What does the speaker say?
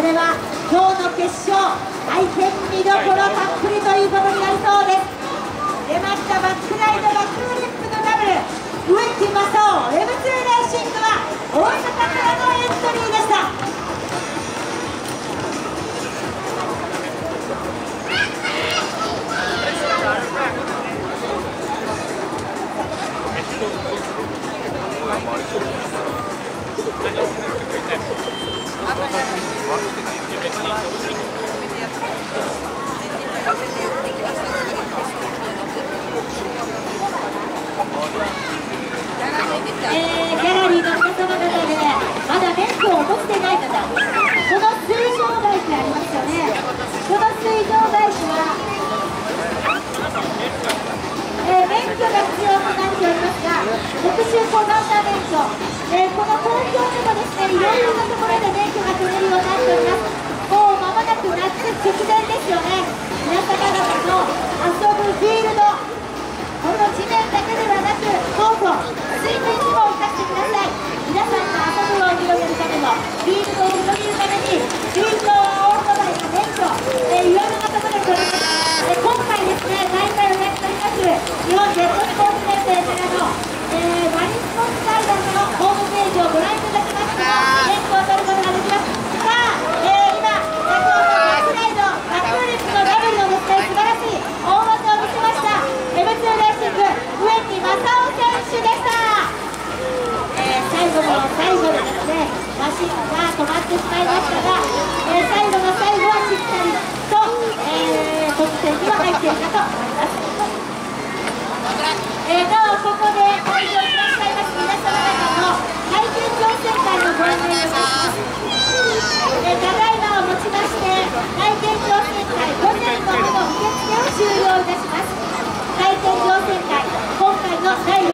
それは今日の決勝大変見どころたっぷりということになりそうです。出ましたバックライドバックフリップえ、ギャラリーの皆様方で、まだ免許を落としていない方、この水上バイクありますよね、この水上バイクは、えー、免許が必要となっておりますが、特殊小型免許、えー、この東京でもですね、いろいろなところで免許が取れるようになっております。もう間もなく夏直前。Eh.